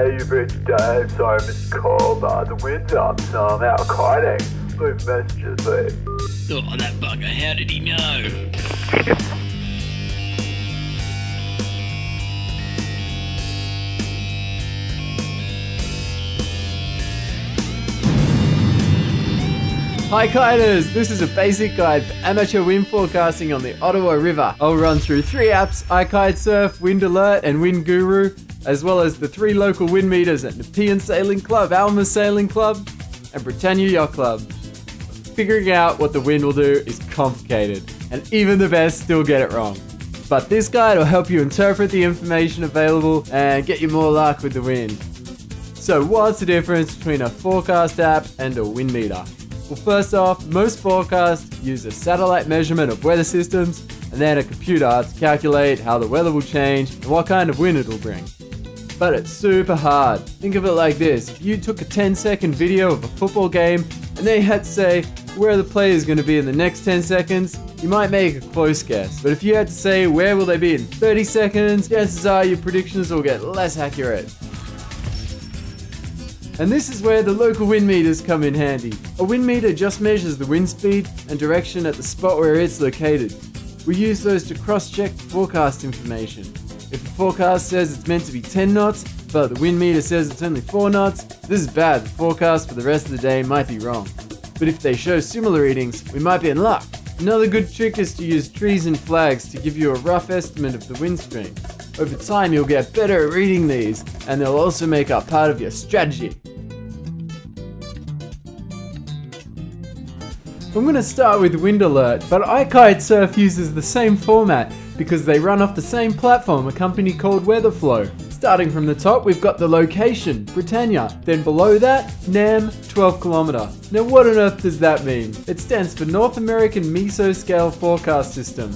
Hey, you've reached Dave. Sorry, Mr. Call, but the wind's up, so I'm out kiting. Leave messages, please. Oh, that bugger, how did he know? Hi kiters! This is a basic guide for amateur wind forecasting on the Ottawa River. I'll run through three apps, iKiteSurf, Wind Alert and Wind Guru, as well as the three local wind meters at Nepean Sailing Club, Alma Sailing Club, and Britannia Yacht Club. Figuring out what the wind will do is complicated, and even the best still get it wrong. But this guide will help you interpret the information available and get you more luck with the wind. So what's the difference between a forecast app and a wind meter? Well, first off, most forecasts use a satellite measurement of weather systems and then a computer to calculate how the weather will change and what kind of wind it'll bring. But it's super hard. Think of it like this if you took a 10 second video of a football game and then you had to say where the player is going to be in the next 10 seconds, you might make a close guess. But if you had to say where will they be in 30 seconds, chances are your predictions will get less accurate. And this is where the local wind meters come in handy. A wind meter just measures the wind speed and direction at the spot where it's located. We use those to cross-check forecast information. If the forecast says it's meant to be 10 knots, but the wind meter says it's only 4 knots, this is bad, the forecast for the rest of the day might be wrong. But if they show similar readings, we might be in luck. Another good trick is to use trees and flags to give you a rough estimate of the wind stream. Over time you'll get better at reading these, and they'll also make up part of your strategy. I'm going to start with Wind Alert, but iKiteSurf uses the same format because they run off the same platform, a company called Weatherflow. Starting from the top, we've got the location, Britannia. Then below that, NAM, 12 kilometer. Now what on earth does that mean? It stands for North American Mesoscale Forecast System.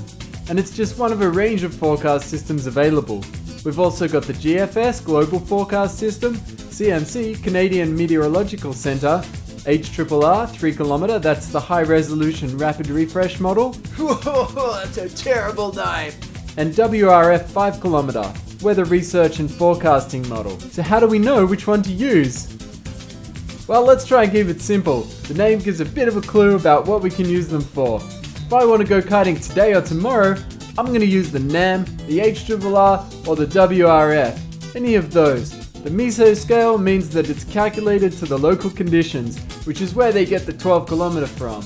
And it's just one of a range of forecast systems available. We've also got the GFS Global Forecast System, CMC Canadian Meteorological Centre, HRRR 3km, that's the high resolution rapid refresh model. Whoa, that's a terrible name. And WRF 5km, weather research and forecasting model. So how do we know which one to use? Well, let's try and keep it simple. The name gives a bit of a clue about what we can use them for. If I want to go kiting today or tomorrow, I'm going to use the NAM, the HRRR, or the WRF. Any of those. The mesoscale means that it's calculated to the local conditions, which is where they get the 12 kilometer from.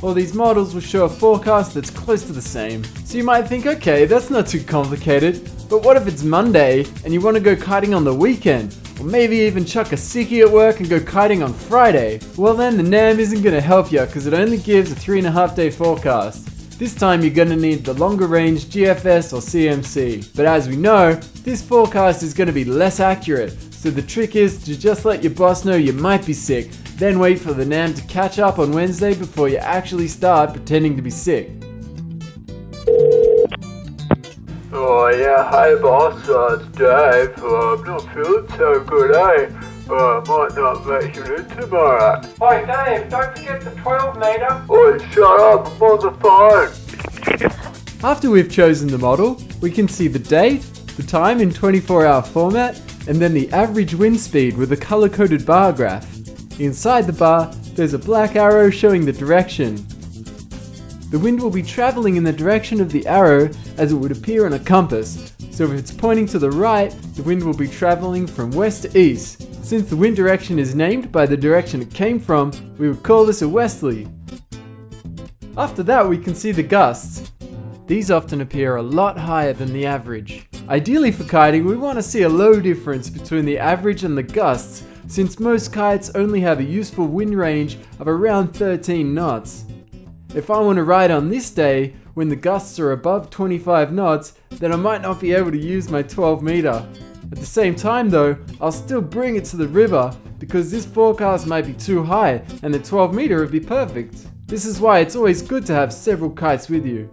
All these models will show a forecast that's close to the same. So you might think, okay, that's not too complicated, but what if it's Monday and you want to go kiting on the weekend? Or maybe even chuck a sickie at work and go kiting on Friday? Well then the NAM isn't going to help you because it only gives a three and a half day forecast. This time you're going to need the longer range GFS or CMC. But as we know, this forecast is going to be less accurate, so the trick is to just let your boss know you might be sick, then wait for the NAM to catch up on Wednesday before you actually start pretending to be sick. Oh, yeah, hi boss, uh, it's Dave. Uh, I'm not feeling so good, eh? Uh, I might not make it in tomorrow. Oi, Dave, don't forget the 12 metre. Oi, shut up, I'm on the phone. After we've chosen the model, we can see the date, the time in 24 hour format, and then the average wind speed with a color coded bar graph. Inside the bar, there's a black arrow showing the direction. The wind will be traveling in the direction of the arrow as it would appear on a compass, so if it's pointing to the right, the wind will be traveling from west to east. Since the wind direction is named by the direction it came from, we would call this a westerly. After that we can see the gusts. These often appear a lot higher than the average. Ideally for kiting, we want to see a low difference between the average and the gusts, since most kites only have a useful wind range of around 13 knots. If I want to ride on this day, when the gusts are above 25 knots, then I might not be able to use my 12 meter. At the same time though, I'll still bring it to the river because this forecast might be too high and the 12 meter would be perfect. This is why it's always good to have several kites with you.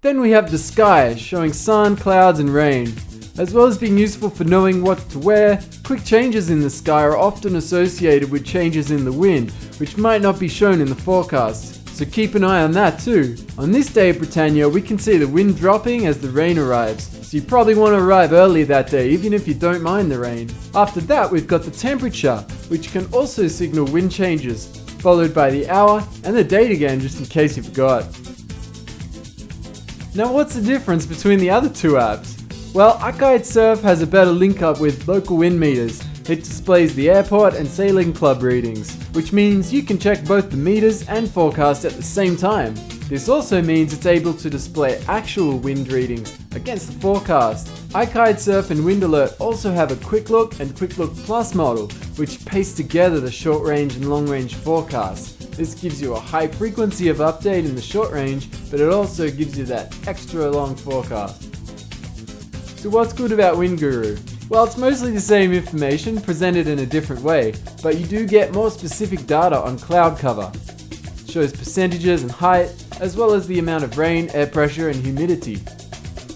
Then we have the sky, showing sun, clouds and rain. As well as being useful for knowing what to wear, quick changes in the sky are often associated with changes in the wind, which might not be shown in the forecast. So keep an eye on that too. On this day at Britannia, we can see the wind dropping as the rain arrives, so you probably want to arrive early that day, even if you don't mind the rain. After that, we've got the temperature, which can also signal wind changes, followed by the hour and the date again, just in case you forgot. Now, what's the difference between the other two apps? Well, iKiteSurf has a better link up with local wind meters. It displays the airport and sailing club readings, which means you can check both the meters and forecast at the same time. This also means it's able to display actual wind readings against the forecast. iKite Surf and Wind Alert also have a Quick Look and Quick Look Plus model, which paste together the short range and long range forecasts. This gives you a high frequency of update in the short range, but it also gives you that extra long forecast. So what's good about WindGuru? Well, it's mostly the same information presented in a different way, but you do get more specific data on cloud cover. It shows percentages and height, as well as the amount of rain, air pressure, and humidity.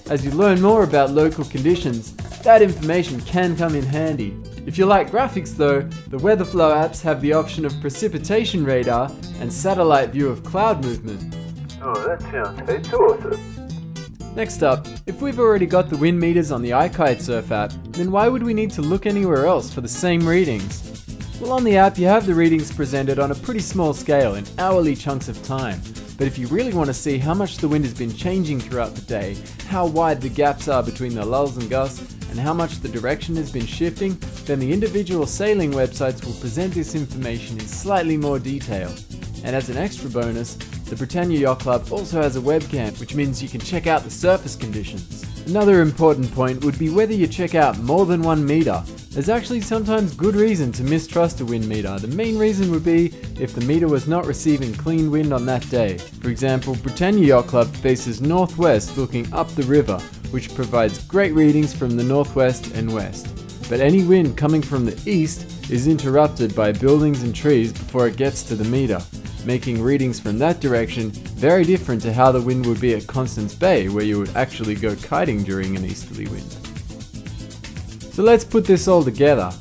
As you learn more about local conditions, that information can come in handy. If you like graphics though, the Weatherflow apps have the option of precipitation radar and satellite view of cloud movement. Oh, that sounds heaps awesome. Next up, if we've already got the wind meters on the iKiteSurf app, then why would we need to look anywhere else for the same readings? Well, on the app, you have the readings presented on a pretty small scale in hourly chunks of time. But if you really want to see how much the wind has been changing throughout the day, how wide the gaps are between the lulls and gusts, and how much the direction has been shifting, then the individual sailing websites will present this information in slightly more detail. And as an extra bonus, the Britannia Yacht Club also has a webcam, which means you can check out the surface conditions. Another important point would be whether you check out more than one meter. There's actually sometimes good reason to mistrust a wind meter. The main reason would be if the meter was not receiving clean wind on that day. For example, Britannia Yacht Club faces northwest looking up the river, which provides great readings from the northwest and west. But any wind coming from the east is interrupted by buildings and trees before it gets to the meter, making readings from that direction very different to how the wind would be at Constance Bay, where you would actually go kiting during an easterly wind. So let's put this all together.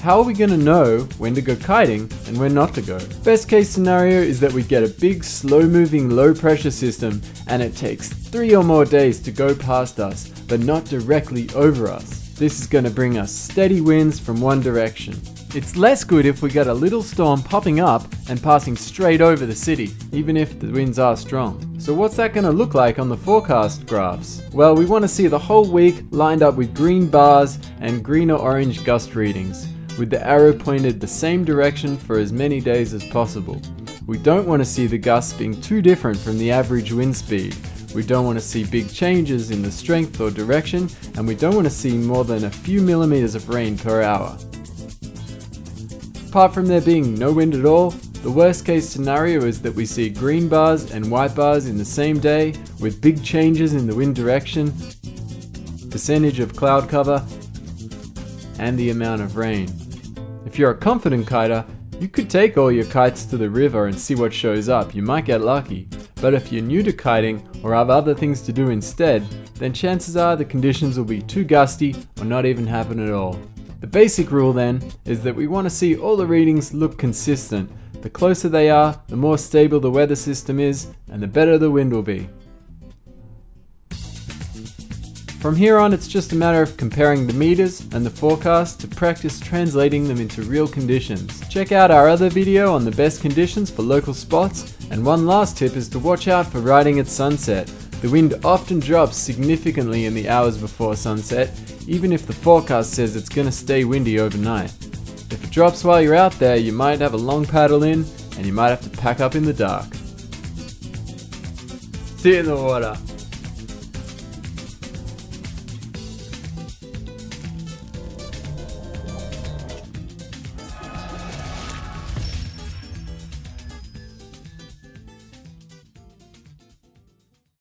How are we going to know when to go kiting and when not to go? Best case scenario is that we get a big slow moving low pressure system and it takes three or more days to go past us, but not directly over us. This is going to bring us steady winds from one direction. It's less good if we get a little storm popping up and passing straight over the city, even if the winds are strong. So what's that going to look like on the forecast graphs? Well, we want to see the whole week lined up with green bars and green or orange gust readings, with the arrow pointed the same direction for as many days as possible. We don't want to see the gusts being too different from the average wind speed. We don't want to see big changes in the strength or direction, and we don't want to see more than a few millimeters of rain per hour. Apart from there being no wind at all, the worst case scenario is that we see green bars and white bars in the same day with big changes in the wind direction, percentage of cloud cover, and the amount of rain. If you're a confident kiter, you could take all your kites to the river and see what shows up, you might get lucky. But if you're new to kiting or have other things to do instead, then chances are the conditions will be too gusty or not even happen at all. The basic rule then is that we want to see all the readings look consistent. The closer they are, the more stable the weather system is and the better the wind will be. From here on, it's just a matter of comparing the meters and the forecast to practice translating them into real conditions. Check out our other video on the best conditions for local spots, and one last tip is to watch out for riding at sunset. The wind often drops significantly in the hours before sunset, even if the forecast says it's to stay windy overnight. If it drops while you're out there, you might have a long paddle in, and you might have to pack up in the dark. See you in the water.